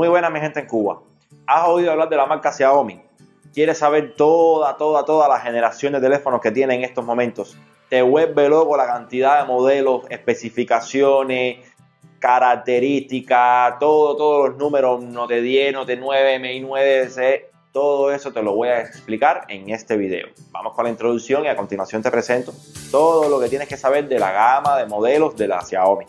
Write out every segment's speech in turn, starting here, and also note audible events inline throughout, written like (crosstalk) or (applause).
Muy buena mi gente en Cuba. ¿Has oído hablar de la marca Xiaomi? ¿Quieres saber toda, toda, toda la generación de teléfonos que tiene en estos momentos? Te vuelve loco la cantidad de modelos, especificaciones, características, todo, todos los números, Note 10, Note 9, MI 9, todo eso te lo voy a explicar en este video. Vamos con la introducción y a continuación te presento todo lo que tienes que saber de la gama de modelos de la Xiaomi.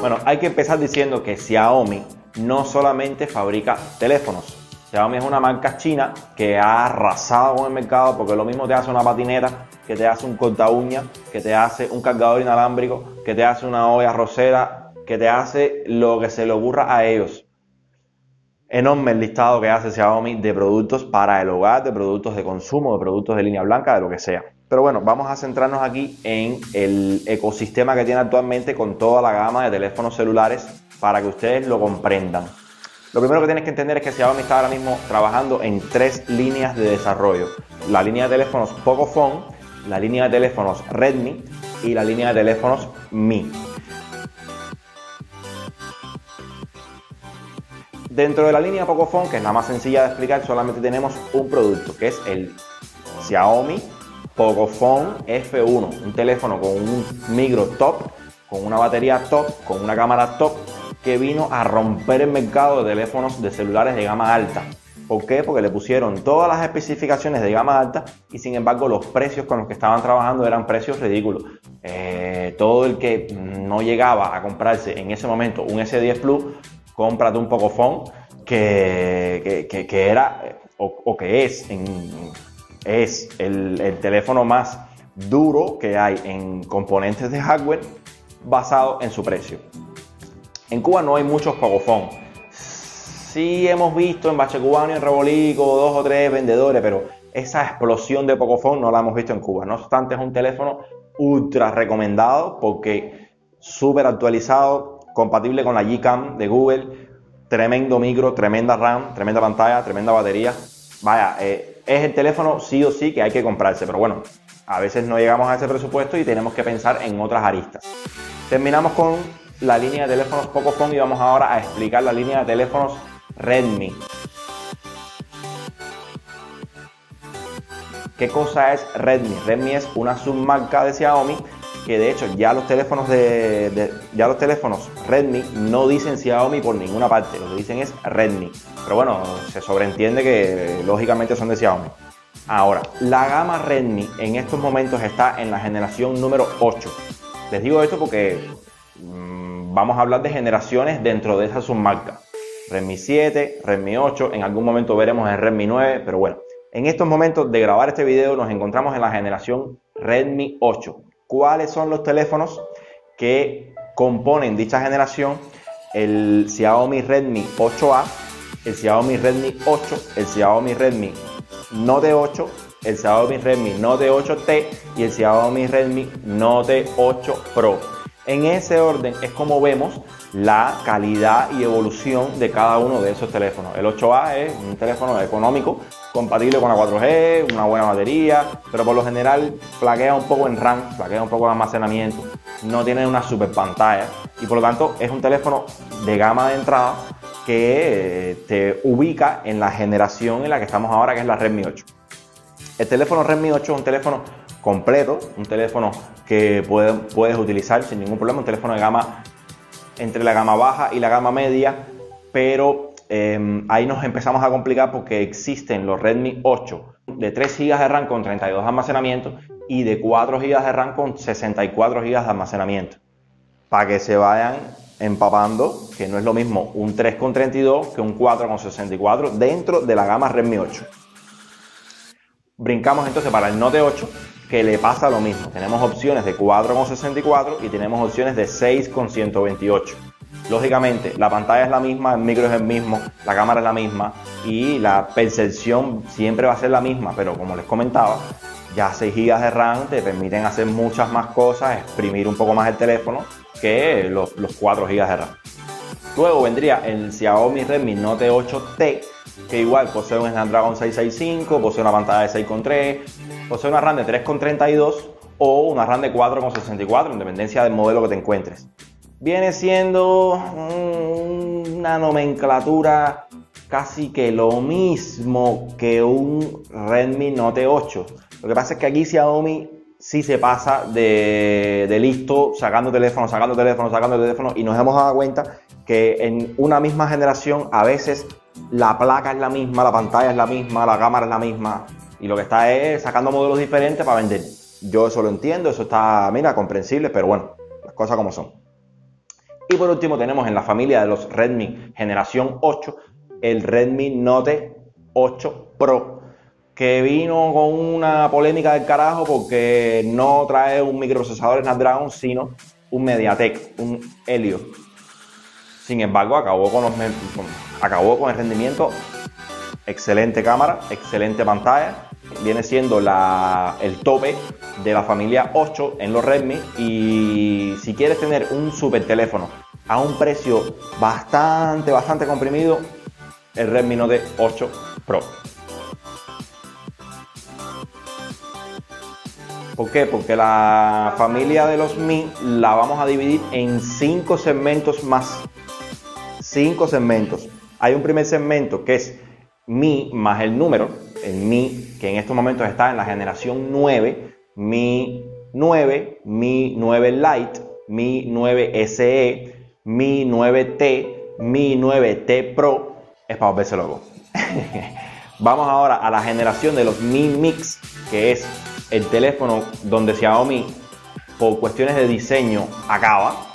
Bueno, hay que empezar diciendo que Xiaomi no solamente fabrica teléfonos. Xiaomi es una marca china que ha arrasado con el mercado porque lo mismo te hace una patineta, que te hace un corta uña, que te hace un cargador inalámbrico, que te hace una olla rosera, que te hace lo que se le ocurra a ellos. Enorme el listado que hace Xiaomi de productos para el hogar, de productos de consumo, de productos de línea blanca, de lo que sea. Pero bueno, vamos a centrarnos aquí en el ecosistema que tiene actualmente con toda la gama de teléfonos celulares para que ustedes lo comprendan. Lo primero que tienes que entender es que Xiaomi está ahora mismo trabajando en tres líneas de desarrollo. La línea de teléfonos Pocophone, la línea de teléfonos Redmi y la línea de teléfonos Mi. Dentro de la línea Pocophone, que es la más sencilla de explicar, solamente tenemos un producto, que es el Xiaomi Pocophone F1, un teléfono con un micro top, con una batería top, con una cámara top, que vino a romper el mercado de teléfonos de celulares de gama alta. ¿Por qué? Porque le pusieron todas las especificaciones de gama alta y sin embargo los precios con los que estaban trabajando eran precios ridículos. Eh, todo el que no llegaba a comprarse en ese momento un S10 Plus, cómprate un Pocophone que, que, era o, que es en, es el, teléfono más duro que hay en componentes de hardware basado en su precio. En Cuba no hay muchos Pocophone. Sí hemos visto en Bache Cubano y en Rebolico dos o tres vendedores, pero esa explosión de Pocophone no la hemos visto en Cuba. No obstante, es un teléfono ultra recomendado porque súper actualizado, compatible con la Gcam de Google, tremendo micro, tremenda RAM, tremenda pantalla, tremenda batería. Vaya, eh, es el teléfono sí o sí que hay que comprarse, pero bueno, a veces no llegamos a ese presupuesto y tenemos que pensar en otras aristas. Terminamos con la línea de teléfonos Pocophone y vamos ahora a explicar la línea de teléfonos Redmi. ¿Qué cosa es Redmi? Redmi es una submarca de Xiaomi que de hecho ya los teléfonos de, ya los teléfonos Redmi no dicen Xiaomi por ninguna parte, lo que dicen es Redmi. Pero bueno, se sobreentiende que lógicamente son de Xiaomi. Ahora, la gama Redmi en estos momentos está en la generación número 8. Les digo esto porque mm, vamos a hablar de generaciones dentro de esa submarca. Redmi 7, Redmi 8, en algún momento veremos el Redmi 9, pero bueno, en estos momentos de grabar este video nos encontramos en la generación Redmi 8 cuáles son los teléfonos que componen dicha generación, el Xiaomi Redmi 8A, el Xiaomi Redmi 8, el Xiaomi Redmi Note 8, el Xiaomi Redmi Note 8T y el Xiaomi Redmi Note 8 Pro. En ese orden es como vemos la calidad y evolución de cada uno de esos teléfonos. El 8A es un teléfono económico, compatible con la 4G, una buena batería, pero por lo general flaquea un poco en RAM, flaquea un poco en almacenamiento, no tiene una super pantalla y por lo tanto es un teléfono de gama de entrada que eh, te ubica en la generación en la que estamos ahora, que es la Redmi 8. El teléfono Redmi 8 es un teléfono completo, un teléfono que puedes utilizar sin ningún problema, un teléfono de gama entre la gama baja y la gama media, pero em, ahí nos empezamos a complicar porque existen los Redmi 8 de 3 GB de RAM con 32 de almacenamiento y de 4 GB de RAM con 64 GB de almacenamiento. Para que se vayan empapando, que no es lo mismo un 3 con 32 que un 4 con 64 dentro de la gama Redmi 8. Brincamos entonces para el Note 8, que le pasa lo mismo. Tenemos opciones de 4,64 y tenemos opciones de 6,128. Lógicamente, la pantalla es la misma, el micro es el mismo, la cámara es la misma y la percepción siempre va a ser la misma, pero como les comentaba, ya 6 GB de RAM te permiten hacer muchas más cosas, exprimir un poco más el teléfono que los, los 4 GB de RAM. Luego vendría el Xiaomi Redmi Note 8T, que igual posee un Snapdragon 665, posee una pantalla de 6,3, posee una RAM de 3,32, o una RAM de 4,64 en dependencia del modelo que te encuentres. Viene siendo una nomenclatura casi que lo mismo que un Redmi Note 8. Lo que pasa es que aquí Xiaomi sí se pasa de, listo sacando teléfono, sacando teléfono, sacando teléfono y nos hemos dado cuenta que en una misma generación a veces la placa es la misma, la pantalla es la misma, la cámara es la misma y lo que está es sacando modelos diferentes para vender. Yo eso lo entiendo, eso está, mira, comprensible, pero bueno, las cosas como son. Y por último tenemos en la familia de los Redmi generación 8 el Redmi Note 8 Pro que vino con una polémica del carajo porque no trae un microprocesador Snapdragon, sino un MediaTek, un Helio. Sin embargo, acabó con, acabó con el rendimiento, excelente cámara, excelente pantalla, viene siendo el tope de la familia 8 en los Redmi y si quieres tener un super teléfono a un precio bastante, bastante comprimido, el Redmi Note 8 Pro. ¿Por qué? Porque la familia de los Mi la vamos a dividir en cinco segmentos más. Cinco segmentos. Hay un primer segmento que es Mi más el número, el Mi que en estos momentos está en la generación 9, Mi 9, Mi 9 Lite, Mi 9 SE, Mi 9T, Mi 9T Pro. Es para verse loco. (laughs) Vamos ahora a la generación de los Mi Mix, que es el teléfono donde Xiaomi, por cuestiones de diseño, acaba.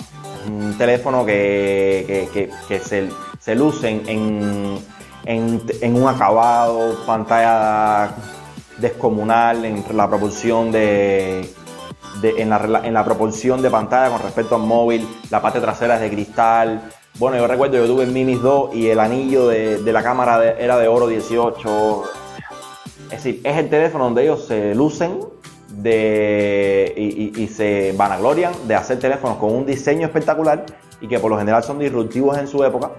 Un teléfono que, se, se, luce en, un acabado, pantalla descomunal en la proporción de, en, la, proporción de pantalla con respecto al móvil, la parte trasera es de cristal. Bueno, yo recuerdo, yo tuve el Minis 2 y el anillo de, la cámara era de oro 18. Es decir, es el teléfono donde ellos se lucen de, y, se vanaglorian de hacer teléfonos con un diseño espectacular y que por lo general son disruptivos en su época.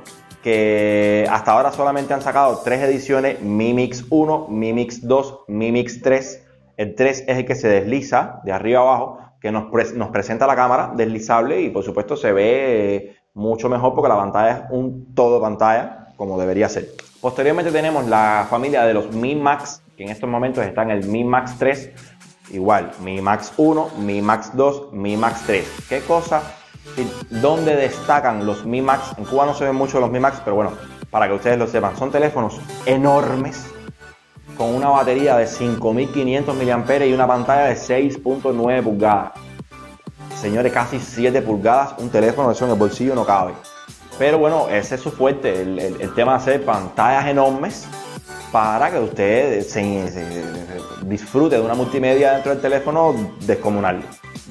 Que hasta ahora solamente han sacado tres ediciones: Mi Mix 1, Mi Mix 2, Mi Mix 3. El 3 es el que se desliza de arriba abajo, que nos, presenta la cámara deslizable y por supuesto se ve mucho mejor porque la pantalla es un todo pantalla como debería ser. Posteriormente tenemos la familia de los Mi Max que en estos momentos están el Mi Max 3, igual, Mi Max 1, Mi Max 2, Mi Max 3. ¿Qué cosa? ¿Dónde destacan los Mi Max? En Cuba no se ven mucho los Mi Max, pero bueno, para que ustedes lo sepan, son teléfonos enormes con una batería de 5500 mAh y una pantalla de 6.9 pulgadas. Señores, casi 7 pulgadas, un teléfono eso en el bolsillo no cabe. Pero bueno, ese es su fuerte, el, el tema de hacer pantallas enormes para que usted se, disfrute de una multimedia dentro del teléfono descomunal.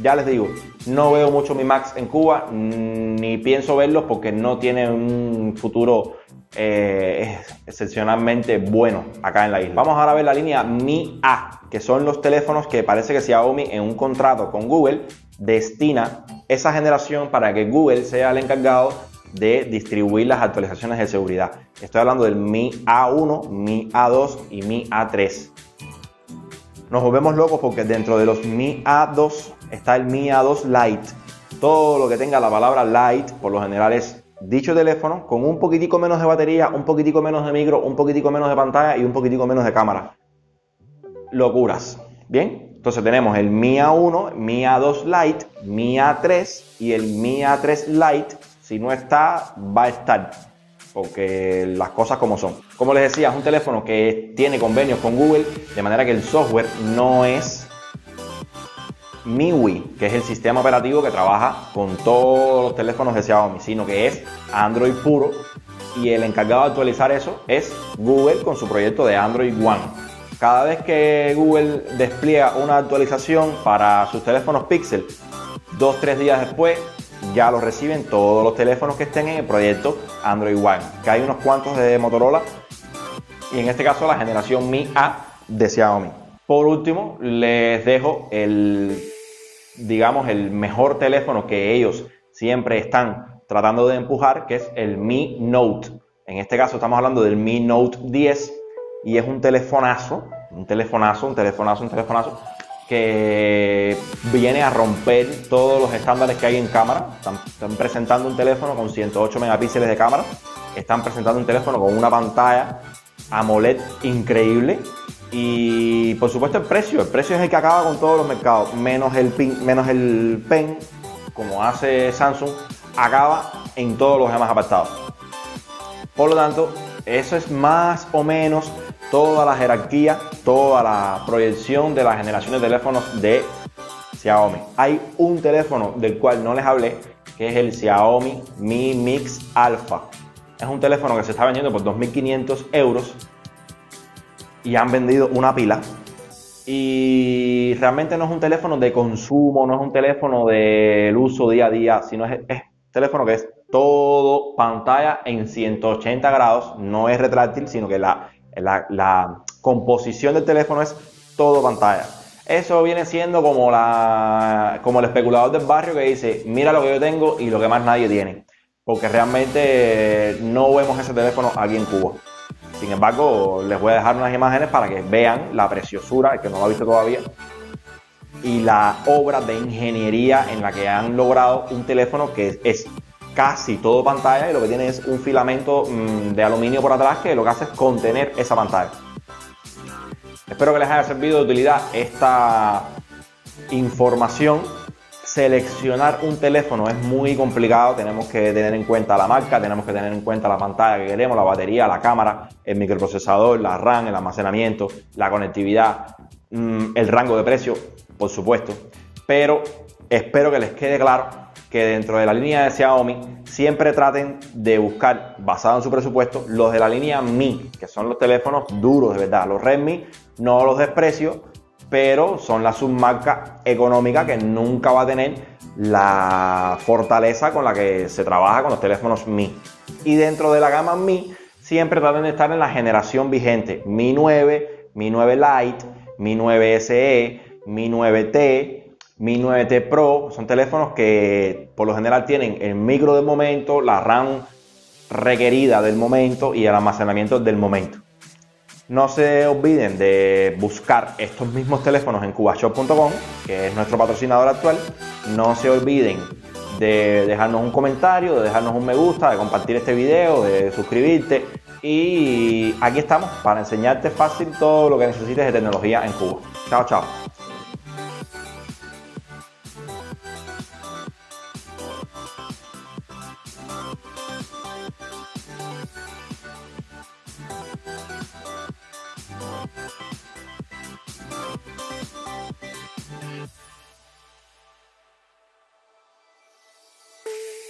Ya les digo, no veo mucho Mi Max en Cuba, ni pienso verlos porque no tiene un futuro eh, excepcionalmente bueno acá en la isla. Vamos ahora a ver la línea Mi A, que son los teléfonos que parece que Xiaomi en un contrato con Google destina esa generación para que Google sea el encargado de distribuir las actualizaciones de seguridad. Estoy hablando del Mi A1, Mi A2 y Mi A3. Nos volvemos locos porque dentro de los Mi A2 está el Mi A2 Lite. Todo lo que tenga la palabra Lite, por lo general es dicho teléfono con un poquitico menos de batería, un poquitico menos de micro, un poquitico menos de pantalla y un poquitico menos de cámara. Locuras. Bien, entonces tenemos el Mi A1, Mi A2 Lite, Mi A3 y el Mi A3 Lite si no está, va a estar. Porque las cosas como son. Como les decía, es un teléfono que tiene convenios con Google, de manera que el software no es MIUI, que es el sistema operativo que trabaja con todos los teléfonos de Xiaomi, sino que es Android puro. Y el encargado de actualizar eso es Google con su proyecto de Android One. Cada vez que Google despliega una actualización para sus teléfonos Pixel, dos, tres días después ya lo reciben todos los teléfonos que estén en el proyecto Android One, que hay unos cuantos de Motorola y en este caso la generación Mi A de Xiaomi. Por último, les dejo el, digamos, el mejor teléfono que ellos siempre están tratando de empujar, que es el Mi Note. En este caso estamos hablando del Mi Note 10 y es un telefonazo, un telefonazo, un telefonazo, un telefonazo que viene a romper todos los estándares que hay en cámara. Están, presentando un teléfono con 108 megapíxeles de cámara. Están presentando un teléfono con una pantalla AMOLED increíble. Y por supuesto el precio. El precio es el que acaba con todos los mercados. Menos el, pin, menos el pen, como hace Samsung, acaba en todos los demás apartados. Por lo tanto, eso es más o menos toda la jerarquía, toda la proyección de la generación de teléfonos de Xiaomi. Hay un teléfono del cual no les hablé, que es el Xiaomi Mi Mix Alpha. Es un teléfono que se está vendiendo por 2.500 euros y han vendido una pila. Y realmente no es un teléfono de consumo, no es un teléfono del uso día a día, sino es, es un teléfono que es todo pantalla en 180 grados, no es retráctil, sino que la, la, composición del teléfono es todo pantalla. Eso viene siendo como, la, como el especulador del barrio que dice, mira lo que yo tengo y lo que más nadie tiene. Porque realmente no vemos ese teléfono aquí en Cuba. Sin embargo, les voy a dejar unas imágenes para que vean la preciosura, el que no lo ha visto todavía, y la obra de ingeniería en la que han logrado un teléfono que es casi todo pantalla y lo que tiene es un filamento mm, de aluminio por atrás que lo que hace es contener esa pantalla. Espero que les haya servido de utilidad esta información. Seleccionar un teléfono es muy complicado, tenemos que tener en cuenta la marca, tenemos que tener en cuenta la pantalla que queremos, la batería, la cámara, el microprocesador, la RAM, el almacenamiento, la conectividad, mm, el rango de precio, por supuesto. Pero espero que les quede claro que dentro de la línea de Xiaomi siempre traten de buscar, basado en su presupuesto, los de la línea Mi, que son los teléfonos duros de verdad. Los Redmi no los desprecio, pero son la submarca económica que nunca va a tener la fortaleza con la que se trabaja con los teléfonos Mi. Y dentro de la gama Mi, siempre traten de estar en la generación vigente. Mi 9, Mi 9 Lite, Mi 9 SE, Mi 9T, mi 9T Pro son teléfonos que por lo general tienen el micro del momento, la RAM requerida del momento y el almacenamiento del momento. No se olviden de buscar estos mismos teléfonos en cubashop.com, que es nuestro patrocinador actual. No se olviden de dejarnos un comentario, de dejarnos un me gusta, de compartir este video, de suscribirte. Y aquí estamos para enseñarte fácil todo lo que necesites de tecnología en Cuba. Chao, chao.